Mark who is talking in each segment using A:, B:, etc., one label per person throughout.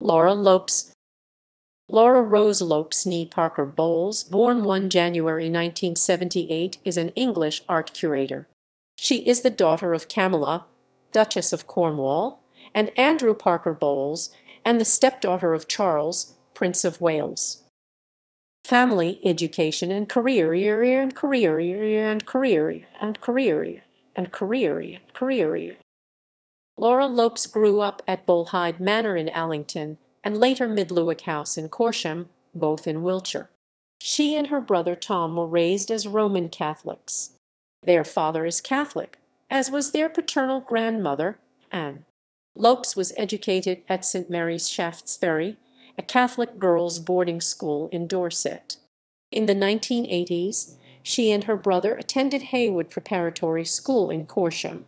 A: Laura Lopes Laura Rose Lopes nee Parker Bowles, born 1 January 1978, is an English art curator. She is the daughter of Camilla, Duchess of Cornwall, and Andrew Parker Bowles, and the stepdaughter of Charles, Prince of Wales. Family, education, and career and career and career and career and career career. Laura Lopes grew up at Bolehyde Manor in Allington and later Middlewick House in Corsham, both in Wiltshire. She and her brother Tom were raised as Roman Catholics. Their father is Catholic, as was their paternal grandmother, Anne. Lopes was educated at St. Mary's Shaftesbury, a Catholic girls' boarding school in Dorset. In the 1980s, she and her brother attended Heywood Preparatory School in Corsham.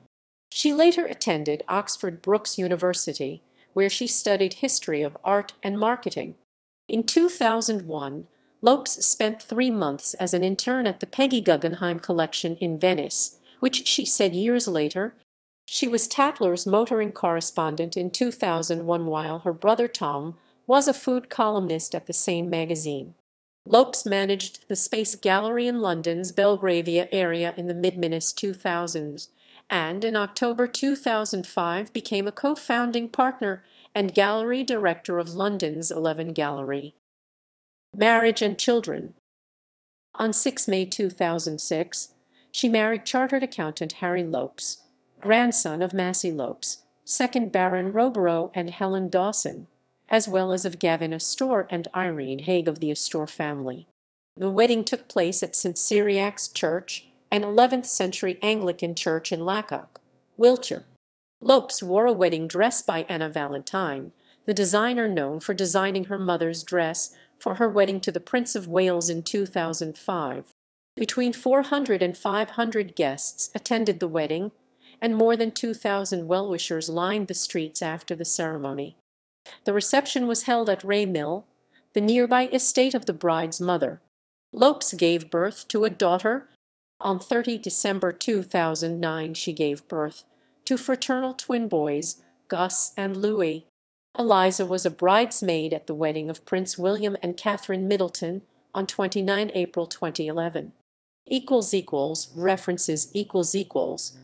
A: She later attended Oxford Brookes University, where she studied history of art and marketing. In 2001, Lopes spent three months as an intern at the Peggy Guggenheim Collection in Venice, which she said years later she was Tatler's motoring correspondent in 2001 while her brother Tom was a food columnist at the same magazine. Lopes managed the Space Gallery in London's Belgravia area in the mid-minus 2000s, and in October 2005 became a co-founding partner and gallery director of London's Eleven Gallery. Marriage and children On 6 May 2006, she married chartered accountant Harry Lopes, grandson of Massey Lopes, 2nd Baron Roborough and Helen Dawson, as well as of Gavin Astor and Irene Haig of the Astor family. The wedding took place at St. Cyriac's Church, an 11th century Anglican church in Lacock, Wiltshire. Lopes wore a wedding dress by Anna Valentine, the designer known for designing her mother's dress for her wedding to the Prince of Wales in 2005. Between 400 and 500 guests attended the wedding, and more than 2,000 well-wishers lined the streets after the ceremony. The reception was held at Ray Mill, the nearby estate of the bride's mother. Lopes gave birth to a daughter. On 30 December 2009 she gave birth to fraternal twin boys, Gus and Louis. Eliza was a bridesmaid at the wedding of Prince William and Catherine Middleton on 29 April 2011. References equals equals